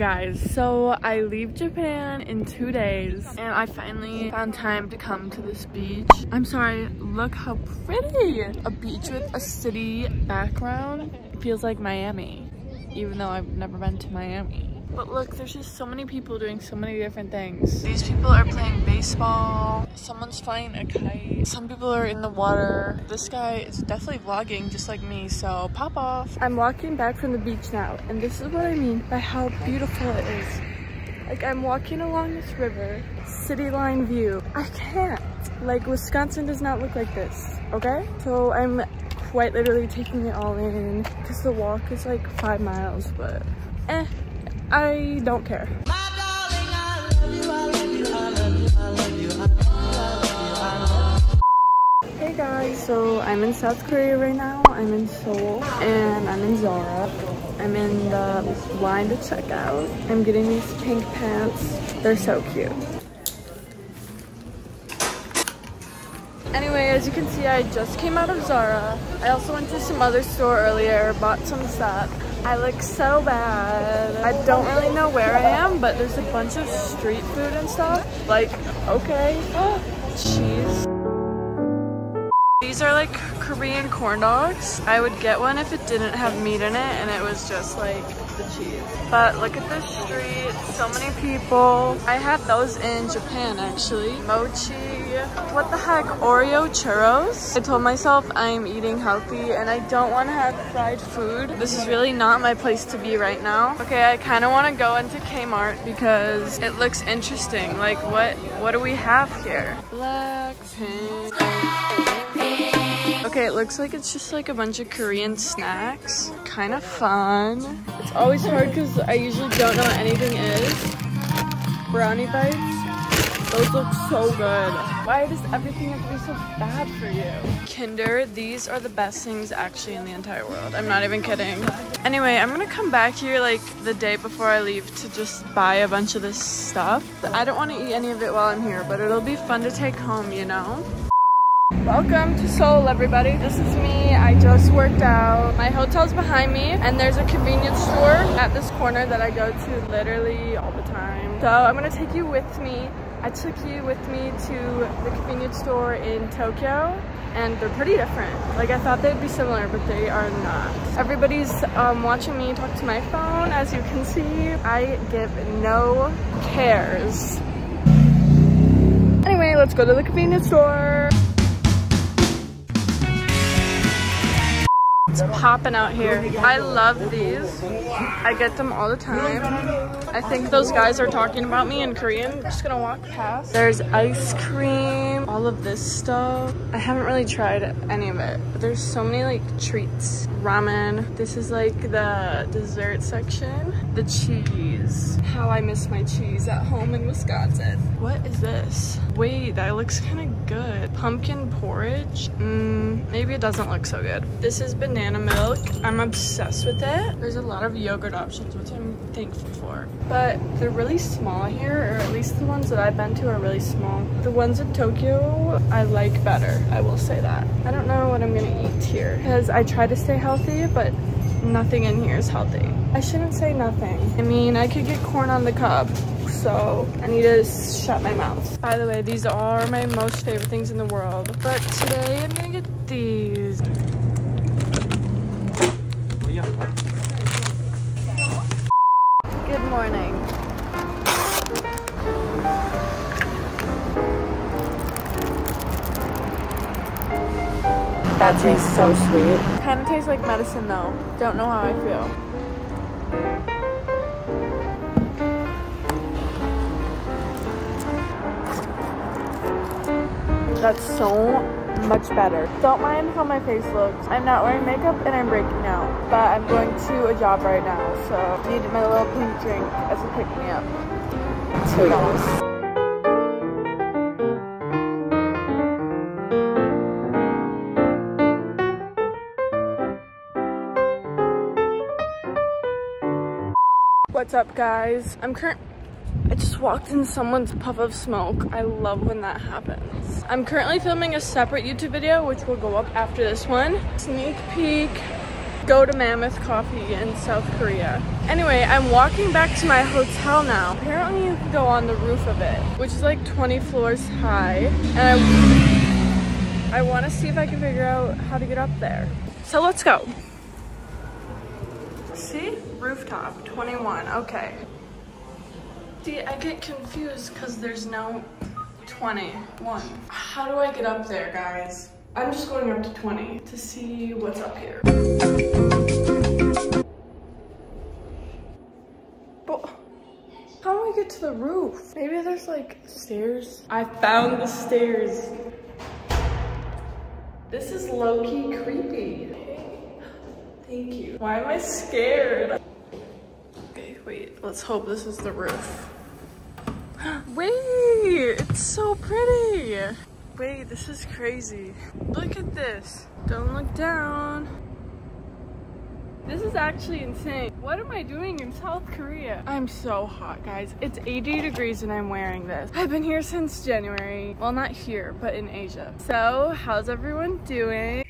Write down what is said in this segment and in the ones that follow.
guys, so I leave Japan in two days and I finally found time to come to this beach. I'm sorry, look how pretty! A beach with a city background feels like Miami, even though I've never been to Miami. But look, there's just so many people doing so many different things. These people are playing baseball. Someone's flying a kite. Some people are in the water. This guy is definitely vlogging just like me, so pop off. I'm walking back from the beach now, and this is what I mean by how beautiful it is. Like I'm walking along this river, city line view. I can't. Like Wisconsin does not look like this, okay? So I'm quite literally taking it all in because the walk is like five miles, but eh. I don't care. Hey guys, so I'm in South Korea right now. I'm in Seoul and I'm in Zara. I'm in the line to check out. I'm getting these pink pants. They're so cute. Anyway, as you can see, I just came out of Zara. I also went to some other store earlier, bought some stuff. I look so bad. I don't really know where I am, but there's a bunch of street food and stuff. Like, okay. Cheese. These are like Korean corn dogs. I would get one if it didn't have meat in it and it was just like the cheese. But look at this street, so many people. I had those in Japan actually. Mochi, what the heck, Oreo churros? I told myself I'm eating healthy and I don't want to have fried food. This is really not my place to be right now. Okay, I kind of want to go into Kmart because it looks interesting. Like what, what do we have here? Blackpink. Okay, it looks like it's just like a bunch of Korean snacks. Kind of fun. It's always hard because I usually don't know what anything is. Brownie bites. Those look so good. Why does everything have to be so bad for you? Kinder, these are the best things actually in the entire world. I'm not even kidding. Anyway, I'm gonna come back here like the day before I leave to just buy a bunch of this stuff. I don't want to eat any of it while I'm here, but it'll be fun to take home, you know? Welcome to Seoul, everybody. This is me. I just worked out. My hotel's behind me, and there's a convenience store at this corner that I go to literally all the time. So I'm gonna take you with me. I took you with me to the convenience store in Tokyo, and they're pretty different. Like I thought they'd be similar, but they are not. Everybody's um, watching me talk to my phone. As you can see, I give no cares. Anyway, let's go to the convenience store. It's popping out here. I love these. I get them all the time. I think those guys are talking about me in Korean. I'm just gonna walk past. There's ice cream, all of this stuff. I haven't really tried any of it, but there's so many like treats. Ramen. This is like the dessert section. The cheese. How I miss my cheese at home in Wisconsin. What is this? Wait, that looks kind of good. Pumpkin porridge. Mmm, maybe it doesn't look so good. This is banana milk. I'm obsessed with it. There's a lot of yogurt options, which I'm thankful for. But they're really small here, or at least the ones that I've been to are really small. The ones in Tokyo, I like better. I will say that. I don't know what I'm gonna eat here because I try to stay healthy, but nothing in here is healthy. I shouldn't say nothing. I mean, I could get corn on the cob, so I need to shut my mouth. By the way, these are my most favorite things in the world, but today I'm gonna get these. That tastes so sweet. Kind of tastes like medicine though. Don't know how I feel. That's so much better. Don't mind how my face looks. I'm not wearing makeup and I'm breaking out. But I'm going to a job right now, so I need my little pink drink as a pick me up. Two dollars. What's up guys? I'm current I just walked in someone's puff of smoke. I love when that happens. I'm currently filming a separate YouTube video which will go up after this one. Sneak peek. go to Mammoth Coffee in South Korea. Anyway, I'm walking back to my hotel now. Apparently you can go on the roof of it, which is like 20 floors high. And I, I want to see if I can figure out how to get up there. So let's go. See? Rooftop, 21, okay. See, I get confused because there's no 21. How do I get up there, guys? I'm just going up to 20 to see what's up here. But how do I get to the roof? Maybe there's like stairs. I found the stairs. This is low-key creepy. Thank you. Why am I scared? Okay, wait, let's hope this is the roof. Wait, it's so pretty. Wait, this is crazy. Look at this. Don't look down. This is actually insane. What am I doing in South Korea? I'm so hot, guys. It's 80 degrees and I'm wearing this. I've been here since January. Well, not here, but in Asia. So, how's everyone doing?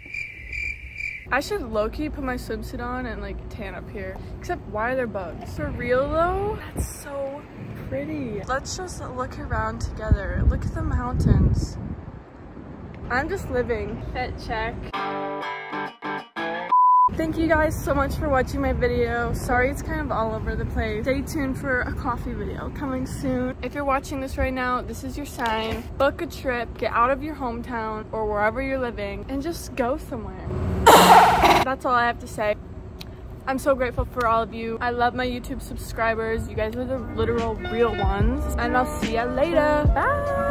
I should low-key put my swimsuit on and like tan up here. Except why are there bugs? For real though? That's so pretty. Let's just look around together. Look at the mountains. I'm just living. Fit check. Thank you guys so much for watching my video. Sorry it's kind of all over the place. Stay tuned for a coffee video coming soon. If you're watching this right now, this is your sign. Book a trip, get out of your hometown or wherever you're living and just go somewhere. That's all I have to say. I'm so grateful for all of you. I love my YouTube subscribers. You guys are the literal real ones. And I'll see ya later. Bye!